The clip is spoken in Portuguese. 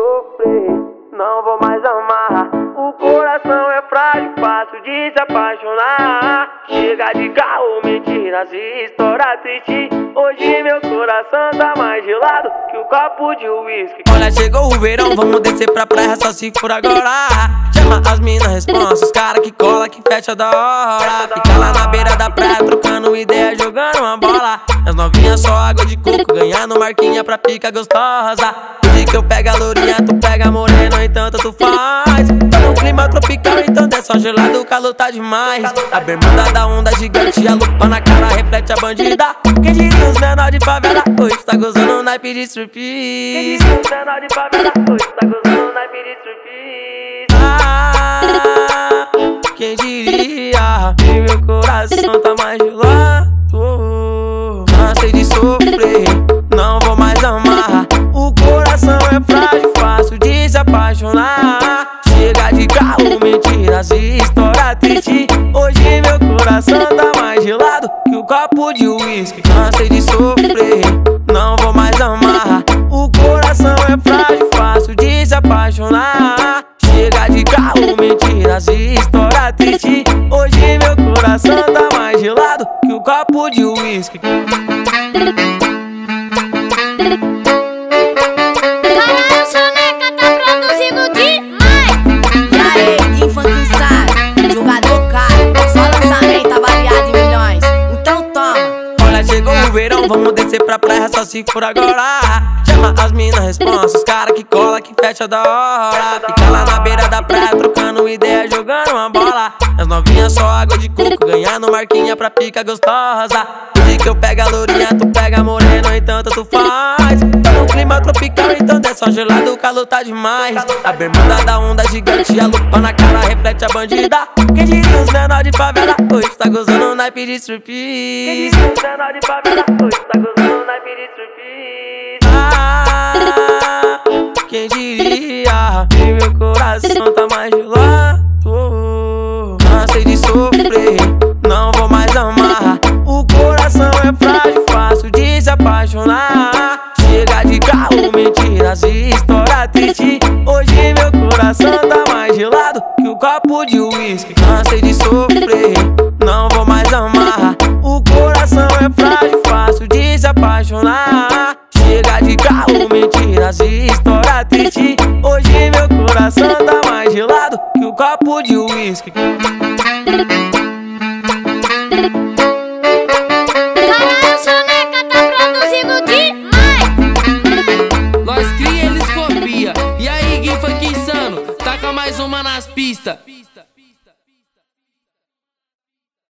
sofrer, não vou mais amar. O coração é frágil, fácil de se apaixonar. Chega de carro, mentiras e história triste. Hoje meu coração tá mais gelado que o copo de uísque. Olha, chegou o verão, vamos descer pra praia só se for agora. Chama as minas, responsa, os cara que cola, que fecha da hora. Fica lá na beira da praia, trocando ideia, jogando uma bola. As novinhas só água de coco, ganhando marquinha pra pica gostosa. Que eu pego a lourinha, tu pega a morena, então tu faz. Tá no clima tropical, então é só gelado, o calor tá demais. A bermuda da onda gigante, a lupa na cara reflete a bandida. Quem diria os menor de favela, hoje tá gozando o naipe de striptease. Quem diria os menor de favela, hoje tá gozando o naipe de striptease. Ah, quem diria que meu coração tá mentiras e história triste. Hoje meu coração tá mais gelado que o copo de uísque. Cansei de sofrer, não vou mais amar. O coração é frágil, fácil de se apaixonar. Chega de carro, mentiras e história triste. Hoje meu coração tá mais gelado que o copo de uísque. Chegou o verão, vamos descer pra praia só se for agora. Chama as minas, responsa, os cara que cola, que fecha da hora. Fica lá na beira da praia, trocando ideia, jogando uma bola. As novinhas só água de coco, ganhando marquinha pra pica gostosa. Hoje que eu pego a lourinha, tu pega a morena, então tu faz. Só gelado, o calor tá demais. A bermuda da onda gigante, a lupa na cara reflete a bandida. Quem diria os menor de favela, hoje tá gozando o naipe de Quem striptease. diria os menor de favela, hoje tá gozando naipe de striptease. Ah, quem diria que meu coração tá mais gelado? Cansei de sofrer, não vou mais amar. O coração é frágil, fácil de se apaixonar. Chega de carro, mentiras e história triste. Hoje meu coração tá mais gelado que o copo de uísque. Cansei de sofrer, não vou mais amar. O coração é frágil, fácil de se apaixonar. Chega de carro, mentiras e história triste. Hoje meu coração tá mais gelado que o copo de uísque. Mais uma nas pistas.